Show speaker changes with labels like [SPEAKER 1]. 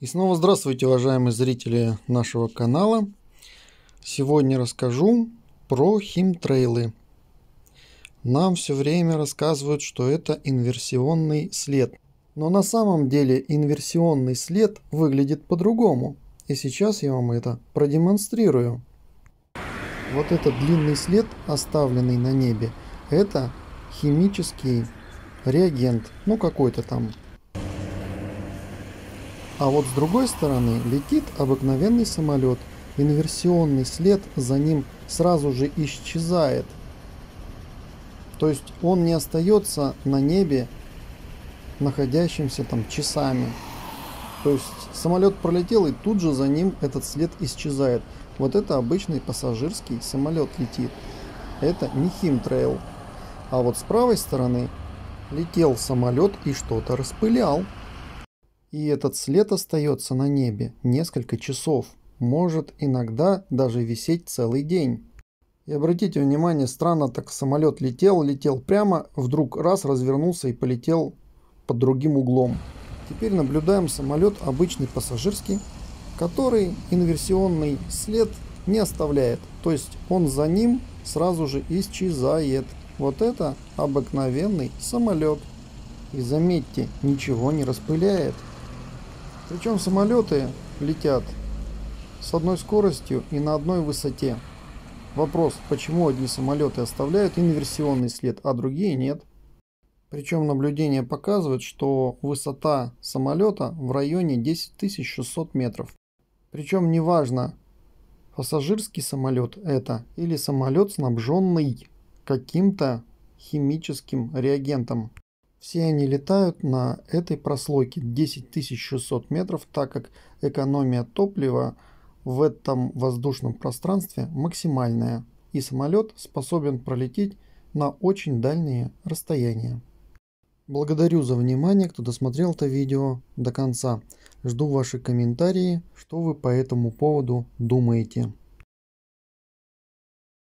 [SPEAKER 1] И снова здравствуйте, уважаемые зрители нашего канала. Сегодня расскажу про химтрейлы. Нам все время рассказывают, что это инверсионный след. Но на самом деле инверсионный след выглядит по-другому. И сейчас я вам это продемонстрирую. Вот этот длинный след, оставленный на небе, это химический реагент, ну какой-то там а вот с другой стороны летит обыкновенный самолет. Инверсионный след за ним сразу же исчезает. То есть он не остается на небе, находящимся там часами. То есть самолет пролетел и тут же за ним этот след исчезает. Вот это обычный пассажирский самолет летит. Это не химтрейл. А вот с правой стороны летел самолет и что-то распылял. И этот след остается на небе несколько часов, может иногда даже висеть целый день. И обратите внимание, странно так самолет летел, летел прямо, вдруг раз развернулся и полетел под другим углом. Теперь наблюдаем самолет обычный пассажирский, который инверсионный след не оставляет. То есть он за ним сразу же исчезает. Вот это обыкновенный самолет. И заметьте, ничего не распыляет. Причем самолеты летят с одной скоростью и на одной высоте. Вопрос, почему одни самолеты оставляют инверсионный след, а другие нет. Причем наблюдения показывают, что высота самолета в районе 10600 метров. Причем неважно, пассажирский самолет это или самолет, снабженный каким-то химическим реагентом. Все они летают на этой прослойке 10600 метров, так как экономия топлива в этом воздушном пространстве максимальная, и самолет способен пролететь на очень дальние расстояния. Благодарю за внимание, кто досмотрел это видео до конца. Жду ваши комментарии, что вы по этому поводу думаете.